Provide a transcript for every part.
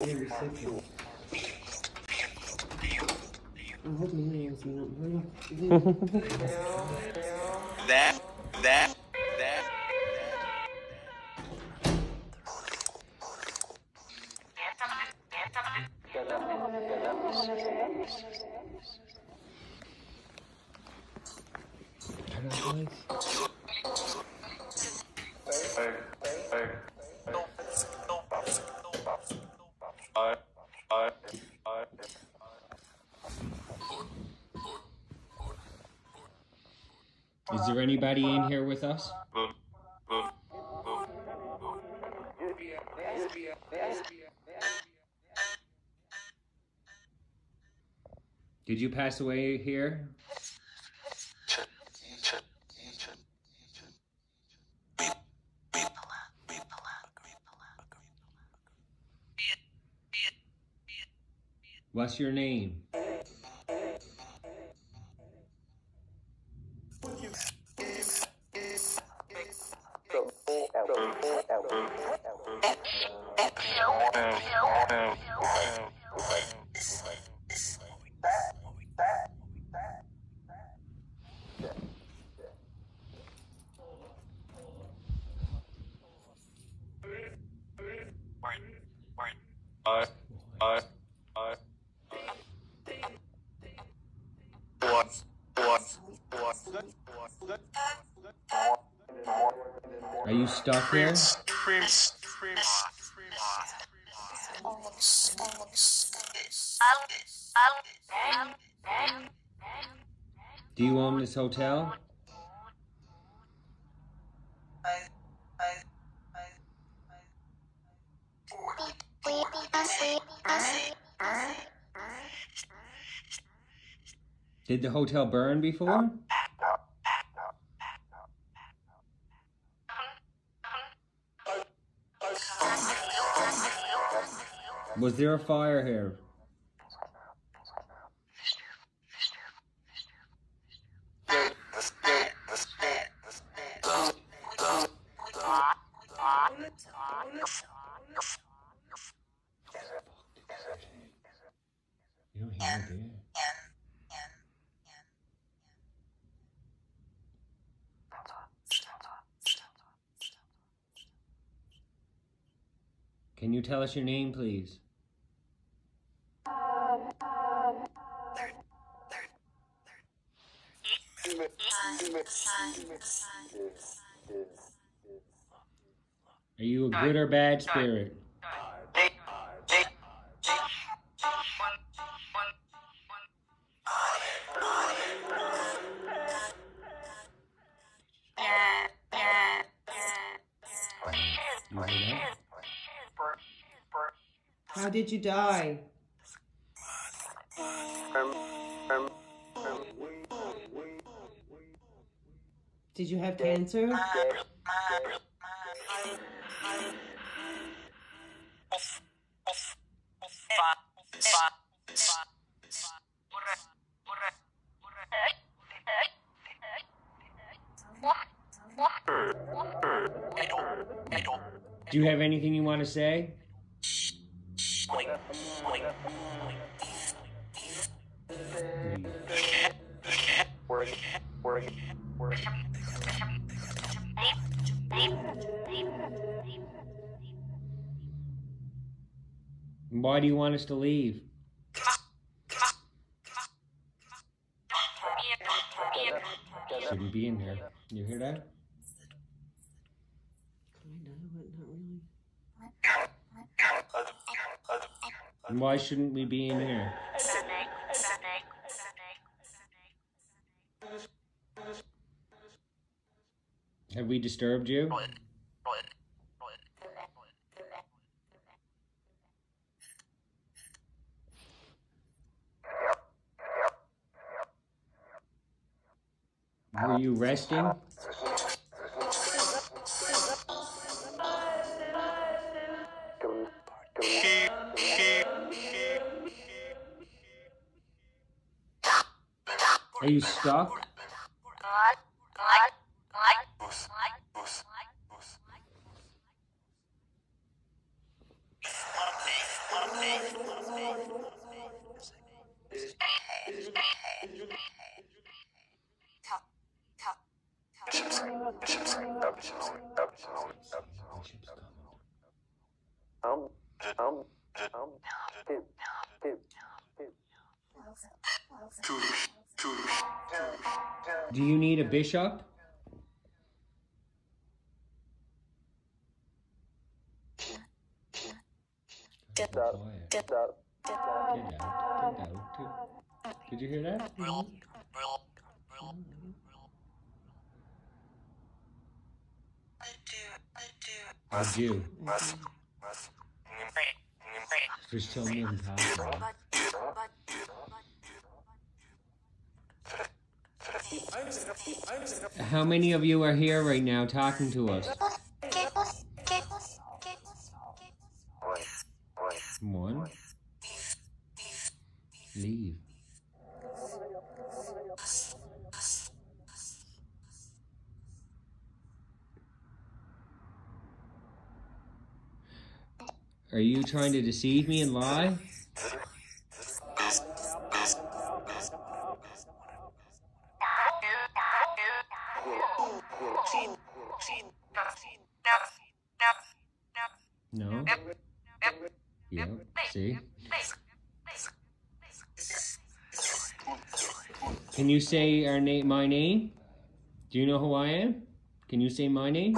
Every second. I hope my nails not hurry That, that, that. Is there anybody in here with us? Did you pass away here? What's your name? Are you stuck here? Do you own this hotel? Did the hotel burn before? Was there a fire here? You don't hear it, do you? Can you tell us your name, please? Are you a good or bad spirit? You hear that? How did you die? Did you have cancer? Do you have anything you want to say? Why do you want us to leave? Shouldn't be in here. You hear that? And why shouldn't we be in here? Have we disturbed you? Were you resting? Are you stuck? Do you need a bishop? Quiet. Get out. Get out. Did you hear that? I do. There's so many talking. How many of you are here right now talking to us? One. Leave. Are you trying to deceive me and lie? Can you say our name, my name? Do you know who I am? Can you say my name?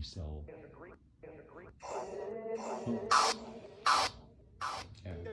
Soul.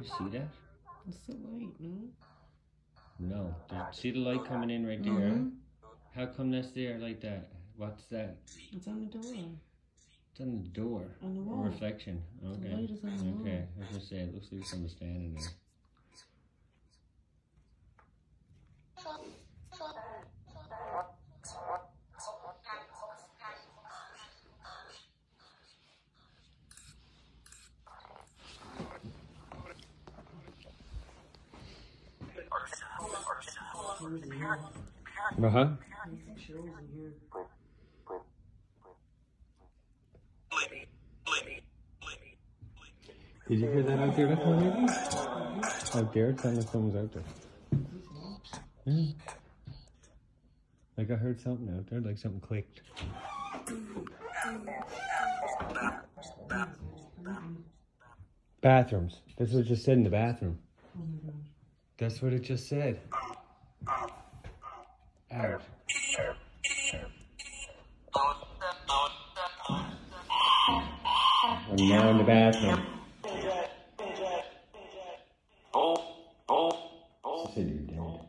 You see that? It's the light, no? No. There- See the light coming in right there? Mhm. How come that's there like that? What's that? It's on the door. It's on the door. On the A wall. reflection. Okay. light is on the wall. okay. I was gonna say it looks like someone's standing there. Uh huh. Did you hear that out there? That's one maybe? Out there, it sounded like someone's out there. Yeah. Like I heard something out there, like something clicked. Bathrooms. That's what it just said in the bathroom. Oh. That's what it just said. I'm now in the bathroom. She said you're dead.